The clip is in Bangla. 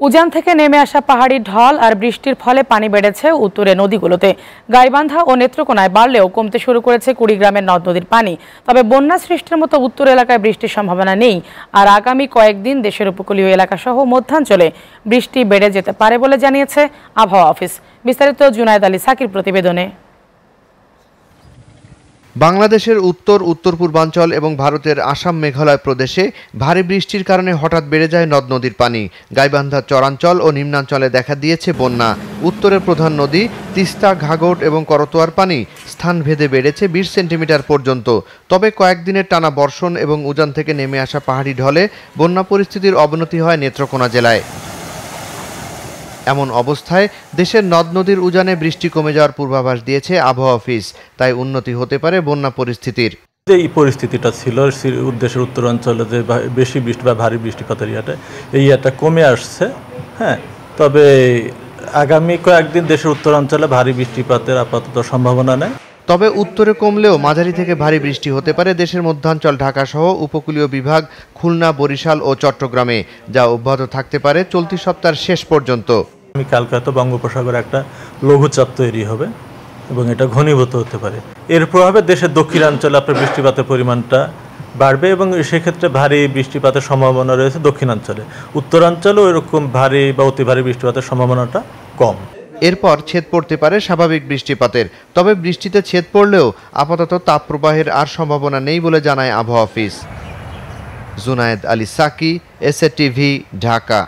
উজান থেকে নেমে আসা পাহাড়ি ঢল আর বৃষ্টির ফলে পানি বেড়েছে উত্তরে নদীগুলোতে। গাইবান্ধা ও নেত্রকোনায় বাড়লেও কমতে শুরু করেছে কুড়িগ্রামের নদ নদীর পানি। তবে বন্যা সৃষ্টির মতো উত্তর এলাকায় বৃষ্টির সম্ভাবনা নেই। আর আগামী কয়েকদিন দেশের উপকূলীয় এলাকা সহ মধ্যাঞ্চলে বৃষ্টি বেড়ে যেতে পারে বলে জানিয়েছে আবহাওয়া অফিস। বিস্তারিত জুনায়দ আলী সাকির প্রতিবেদনে। বাংলাদেশের উত্তর উত্তর পূর্বাঞ্চল এবং ভারতের আসাম মেঘালয় প্রদেশে ভারী বৃষ্টির কারণে হঠাৎ বেড়ে যায় নদ নদীর পানি। গাইবান্ধার চরাঞ্চল ও নিম্নাঞ্চলে দেখা দিয়েছে বন্যা। উত্তরের প্রধান নদী তিস্তা ঘাগট এবং করতোয়ার পানি স্থান ভেদে বেড়েছে বিশ সেন্টিমিটার পর্যন্ত। তবে কয়েকদিনের টানা বর্ষণ এবং উজান থেকে নেমে আসা পাহাড়ি ঢলে বন্যা পরিস্থিতির অবনতি হয় নেত্রকোনা জেলায়। এমন অবস্থায় দেশের নদ নদীর উজানে বৃষ্টি কমে যাওয়ার পূর্বাভাস দিয়েছে আবহাওয়া অফিস। তাই উন্নতি হতে পারে বন্যা পরিস্থিতির। যে এই পরিস্থিতিটা ছিল দেশের উত্তরাঞ্চলে যে বেশি বৃষ্টি বা ভারী বৃষ্টিপাতের ইয়াটা এই ইয়াটা কমে আসছে হ্যাঁ। তবে আগামী কয়েকদিন দেশের উত্তরাঞ্চলে ভারী বৃষ্টিপাতের আপাতত সম্ভাবনা নেই। তবে উত্তরে কমলেও মাঝারি থেকে ভারী বৃষ্টি হতে পারে দেশের মধ্যাঞ্চল ঢাকা সহ উপকূলীয় বিভাগ খুলনা বরিশাল ও চট্টগ্রামে যা অব্যাহত থাকতে পারে চলতি সপ্তাহের শেষ পর্যন্ত। আমি কালকে হয়তো বঙ্গোপসাগরে একটা লঘুচাপ তৈরি হবে এবং এটা ঘনীভূত হতে পারে। এর প্রভাবে দেশের দক্ষিণাঞ্চলে আপনার বৃষ্টিপাতের পরিমাণটা বাড়বে এবং সেক্ষেত্রে ভারী বৃষ্টিপাতের সম্ভাবনা রয়েছে দক্ষিণাঞ্চলে। উত্তরাঞ্চলেও এরকম ভারী বা অতি ভারী বৃষ্টিপাতের সম্ভাবনাটা কম। এরপর ছেদ পড়তে পারে স্বাভাবিক বৃষ্টিপাতের। তবে বৃষ্টিতে ছেদ পড়লেও আপাতত তাপ প্রবাহের আর সম্ভাবনা নেই বলে জানায় আবহাওয়া office. Junayed Ali Saki S TV Dhaka.